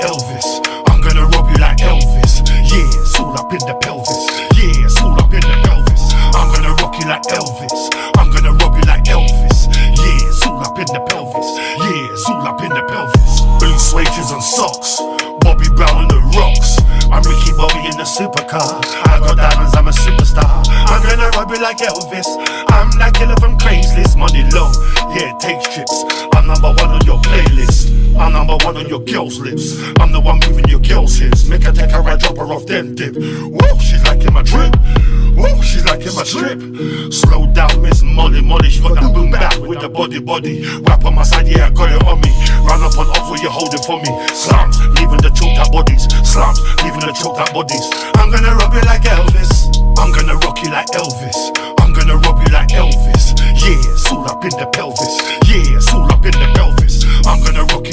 Elvis. I'm gonna rob you like Elvis. Yeah, all up in the pelvis. Yeah, all up in the pelvis. I'm gonna rock you like Elvis. I'm gonna rob you like Elvis. Yeah, all up in the pelvis. Yeah, all up in the pelvis. Blue suede and socks. Bobby Brown on the rocks. I'm Ricky Bobby in the supercar. I got diamonds, I'm a superstar. I'm gonna rob you like Elvis. I'm that killer from Craigslist. Money low, yeah, it takes trips. I'm number one on your playlist. One on your girl's lips. I'm the one moving your girl's hips. Make her take her right, drop her off, then dip. Whoa, she's liking my drip. Whoa, she's liking my strip. Slow down, Miss Molly. Molly, she got that boom back with the body, body. Rap on my side, yeah, I got it on me. Run up on off where you hold it for me. Slams, leaving the choked out bodies. Slams, leaving the choked out bodies. I'm gonna rub you like Elvis. I'm gonna rock you like Elvis. I'm gonna rub you like Elvis. Yeah, all up in the pelvis.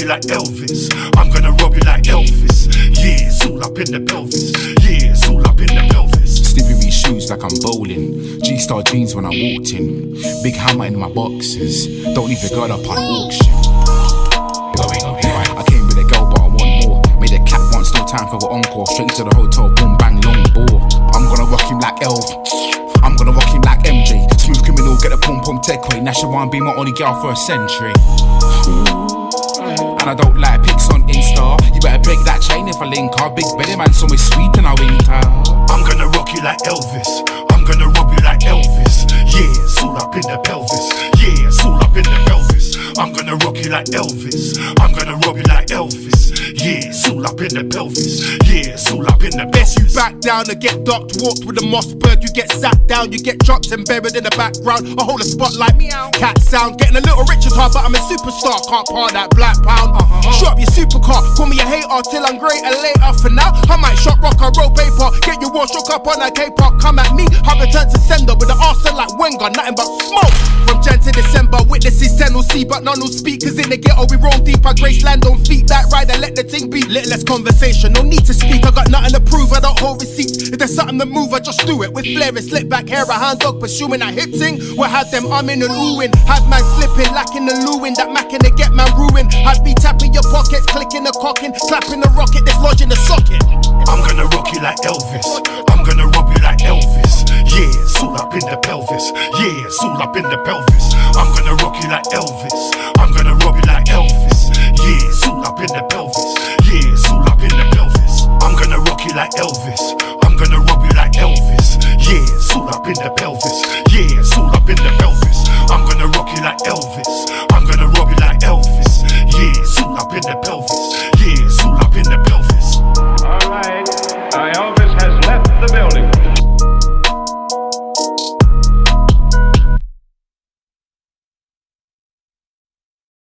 Like Elvis. I'm gonna rob you like Elvis. Yeah, it's all up in the pelvis. Yeah, it's all up in the pelvis. Slippery shoes like I'm bowling. G Star jeans when I walked in. Big hammer in my boxes. Don't leave your girl up on auction. I came with a girl, but I want more. Made a cat once, no time for an encore. Straight to the hotel, boom bang, long ball. I'm gonna rock him like Elf. I'm gonna rock him like MJ. Smooth criminal, get a pom pom tech way. Nasha one be my only girl for a century. And I don't like pics on Insta. You better break that chain if I link her. Big belly man, so it's sweet in our winter. I'm gonna rock you like Elvis. I'm gonna rob you like Elvis. Yeah, it's all up in the pelvis. Yeah, it's all up in the pelvis. I'm gonna rock you like Elvis. I'm gonna rob you like Elvis. Yeah, it's all up in the pelvis. Yeah, it's all up in the pelvis. Best you back down and get docked, walked with a You get sat down, you get dropped and buried in the background. I hold a spotlight, meow. Cat sound, getting a little rich is hard, but I'm a superstar. Can't part that black pound. Uh-huh. Shut up your supercar, call me a hater till I'm greater later. For now, I might shot rock or roll paper. Get your wall shook up on that K-pop. Come at me, I return to sender with the arsenal like Wenger, nothing but smoke. December, witnesses 10 will see, but none will speak. Cause in the ghetto, we roam deep. I grace land on feet. That ride and let the thing be. Little less conversation, no need to speak. I got nothing to prove, I don't hold receipts. If there's something to move, I just do it. With flair and slick back hair, a hand dog pursuing that hip thing. We'll have them umming and oohing. Have man slipping, lacking the looing. That macking to get man ruined. I'd be tapping your pockets, clicking the cocking, clapping the rocket that's lodging the socket. I'm gonna rock you like Elvis up in the pelvis. Yeah, it's all up in the pelvis. I'm gonna rock you like Elvis. I'm gonna rob you like Elvis. Yeah, it's all up in the pelvis. Yeah, it's all up in the pelvis. I'm gonna rock you like Elvis. I'm gonna rob you like Elvis. Yeah, it's all up in the pelvis. Yeah, it's all up in the pelvis. I'm gonna rock you like Elvis. I'm gonna rob you like Elvis. Yeah, it's all up in the pelvis.